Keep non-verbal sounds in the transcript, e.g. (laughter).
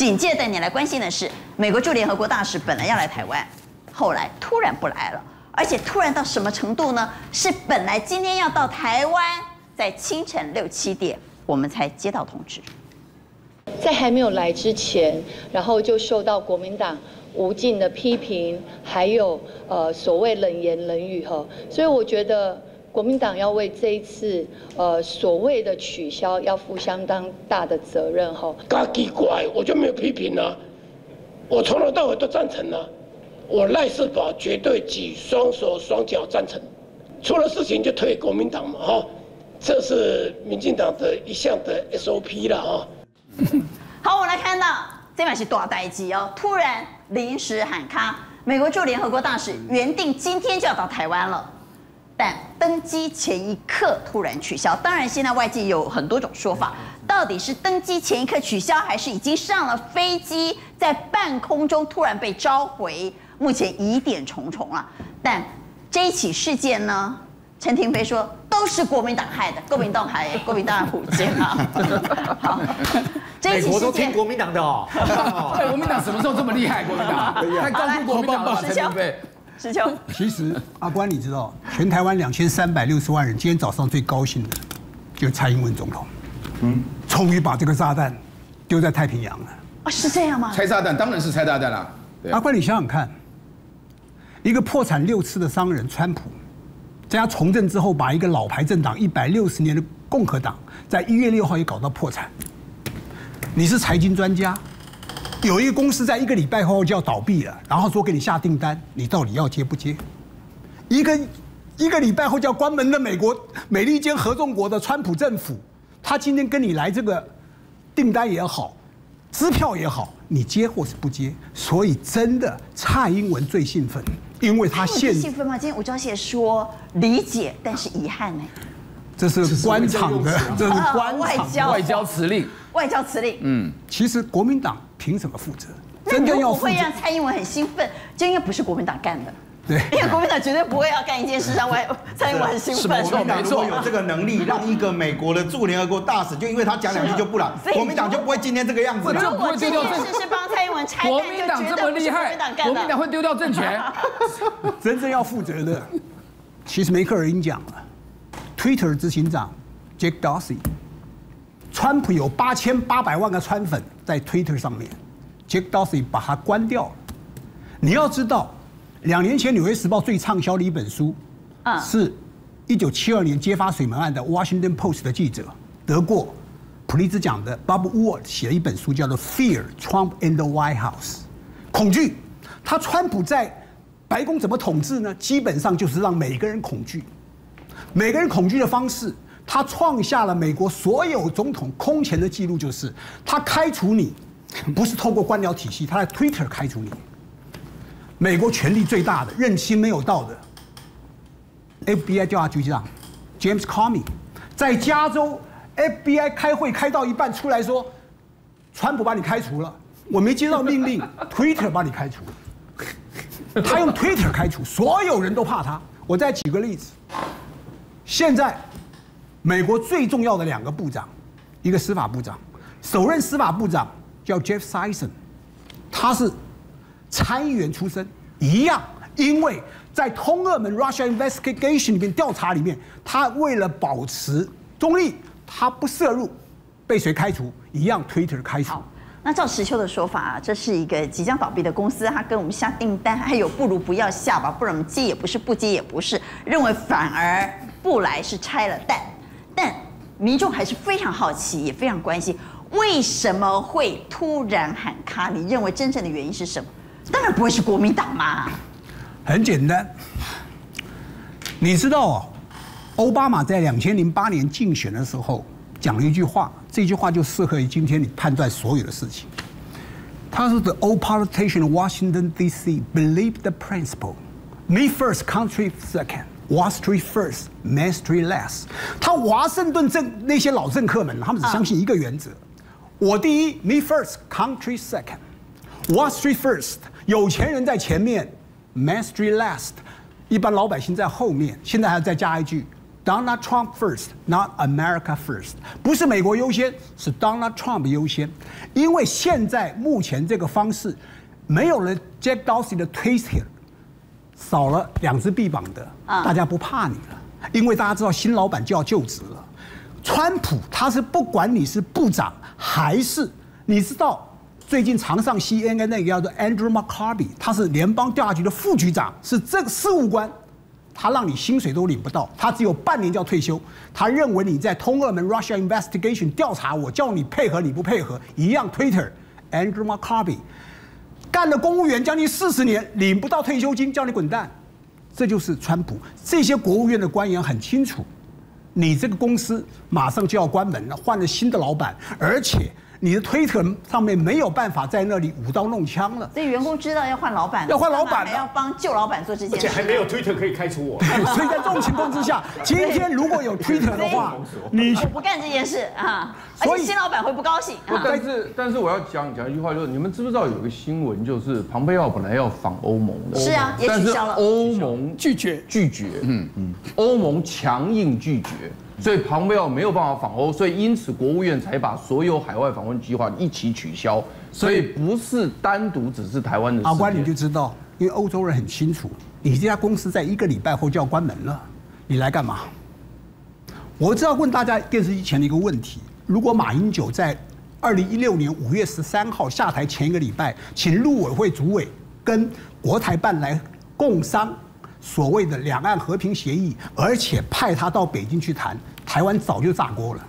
紧接着你来关心的是，美国驻联合国大使本来要来台湾，后来突然不来了，而且突然到什么程度呢？是本来今天要到台湾，在清晨六七点，我们才接到通知。在还没有来之前，然后就受到国民党无尽的批评，还有呃所谓冷言冷语哈，所以我觉得国民党要为这一次呃所谓的取消要负相当大的责任哈。嘎奇怪，我就没有批评啊，我从头到尾都赞成啊，我赖世宝绝对举双手双脚赞成，出了事情就推国民党嘛哈，这是民进党的一项的 SOP 了啊。(laughs) 好，我来看到这把是大代机哦，突然临时喊卡，美国驻联合国大使原定今天就要到台湾了，但登机前一刻突然取消。当然，现在外界有很多种说法，到底是登机前一刻取消，还是已经上了飞机，在半空中突然被召回？目前疑点重重啊。但这一起事件呢？陈廷飞说都是国民党害的，国民党害，国民党虎奸啊！(laughs) 好，美国都听国民党的哦。(laughs) 国民党什么时候这么厉害？国民党太高估国民党了。陈廷飞，石秋，其实阿关你知道，全台湾两千三百六十万人，今天早上最高兴的，就是蔡英文总统，嗯，终于把这个炸弹丢在太平洋了。啊，是这样吗？拆炸弹当然是拆炸弹了。阿关，你想想看，一个破产六次的商人川普。在他从政之后，把一个老牌政党一百六十年的共和党，在一月六号也搞到破产。你是财经专家，有一个公司在一个礼拜后就要倒闭了，然后说给你下订单，你到底要接不接？一个一个礼拜后就要关门的美国美利坚合众国的川普政府，他今天跟你来这个订单也好，支票也好，你接或是不接？所以真的蔡英文最兴奋。因为他现兴奋吗？今天吴钊燮说理解，但是遗憾呢。这是官场的，这是官外交外交辞令，外交辞令。嗯，其实国民党凭什么负责？真正要会让蔡英文很兴奋，这应该不是国民党干的。对，因为国民党绝对不会要干一件事让外 (laughs) 蔡英文很兴奋。国民党如果有这个能力，让一个美国的驻联合国大使，就因为他讲两句就不来，(laughs) 国民党就不会今天这个样子。如果这件事是帮蔡英文拆国民党这么厉害，国民党会丢掉政权。(laughs) 真正要负责的，其实梅克尔已经讲了，Twitter 执行长 Jack Dorsey，川普有八千八百万个川粉在 Twitter 上面，Jack Dorsey 把它关掉了。你要知道。两年前，《纽约时报》最畅销的一本书，啊，是一九七二年揭发水门案的《Washington Post》的记者，得过普利兹奖的 Bob Wood 写了一本书，叫做《Fear: Trump in the White House》，恐惧。他川普在白宫怎么统治呢？基本上就是让每个人恐惧，每个人恐惧的方式，他创下了美国所有总统空前的记录，就是他开除你，不是透过官僚体系，他在 Twitter 开除你。美国权力最大的、任期没有到的 FBI 调查局长 James Comey，在加州 FBI 开会开到一半出来说，川普把你开除了，我没接到命令，(laughs) Twitter 把你开除了。他用 Twitter 开除，所有人都怕他。我再举个例子，现在美国最重要的两个部长，一个司法部长，首任司法部长叫 Jeff Sessions，他是。参议员出身一样，因为在通俄门 Russia investigation 里面调查里面，他为了保持中立，他不涉入，被谁开除？一样 Twitter 开除。那照石秋的说法啊，这是一个即将倒闭的公司，他跟我们下订单，还有不如不要下吧，不然接也不是，不接也不是，认为反而不来是拆了蛋。民众还是非常好奇，也非常关心，为什么会突然喊卡？你认为真正的原因是什么？当然不会是国民党嘛。很简单，你知道哦，奥巴马在两千零八年竞选的时候讲了一句话，这句话就适合于今天你判断所有的事情。他说：“The old politician in Washington D.C. believe the principle: me first, country second, Wall Street first, Main Street last。”他华盛顿政那些老政客们，他们只相信一个原则：我第一，me first, country second。Wall Street first，有钱人在前面，Main Street last，一般老百姓在后面。现在还要再加一句 Donald Trump first, not America first，不是美国优先，是 Donald Trump 优先。因为现在目前这个方式，没有了 Jack Dorsey 的 Twitter，少了两只臂膀的，大家不怕你了，因为大家知道新老板就要就职了。川普他是不管你是部长还是你知道。最近常上 CNN 那个叫做 Andrew McCarthy，他是联邦调查局的副局长，是这个事务官，他让你薪水都领不到，他只有半年就要退休。他认为你在通俄门 Russia investigation 调查我，叫你配合你不配合，一样 Twitter Andrew McCarthy 干了公务员将近四十年，领不到退休金，叫你滚蛋。这就是川普。这些国务院的官员很清楚，你这个公司马上就要关门了，换了新的老板，而且。你的推特上面没有办法在那里舞刀弄枪了，所以员工知道要换老板，要换老板，还要帮旧老板做这件事，而且还没有推特可以开除我。所以在这种情况之下，今天如果有推特的话，你我不干这件事啊，而且新老板会不高兴。但是但是我要讲讲一句话，就是你们知不知道有个新闻，就是庞培奥本来要访欧盟的，是啊，也取消了，欧盟拒绝拒绝，嗯嗯，欧盟强硬拒绝。所以庞培奥没有办法访欧，所以因此国务院才把所有海外访问计划一起取消。所以不是单独只是台湾的。阿关你就知道，因为欧洲人很清楚，你这家公司在一个礼拜后就要关门了，你来干嘛？我知道问大家电视机前的一个问题：如果马英九在二零一六年五月十三号下台前一个礼拜，请陆委会主委跟国台办来共商。所谓的两岸和平协议，而且派他到北京去谈，台湾早就炸锅了。